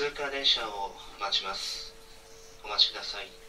通過電車を待ちます。お待ちください。